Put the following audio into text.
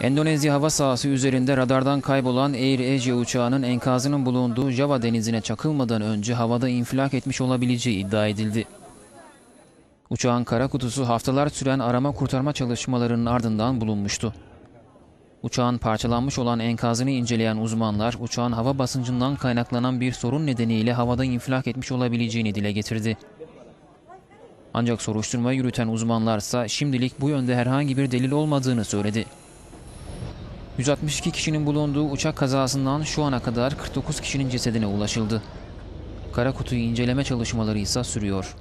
Endonezya hava sahası üzerinde radardan kaybolan Air Asia uçağının enkazının bulunduğu Java denizine çakılmadan önce havada infilak etmiş olabileceği iddia edildi. Uçağın kara kutusu haftalar süren arama kurtarma çalışmalarının ardından bulunmuştu. Uçağın parçalanmış olan enkazını inceleyen uzmanlar uçağın hava basıncından kaynaklanan bir sorun nedeniyle havada infilak etmiş olabileceğini dile getirdi. Ancak soruşturma yürüten uzmanlarsa şimdilik bu yönde herhangi bir delil olmadığını söyledi. 162 kişinin bulunduğu uçak kazasından şu ana kadar 49 kişinin cesedine ulaşıldı. Kara kutuyu inceleme çalışmaları ise sürüyor.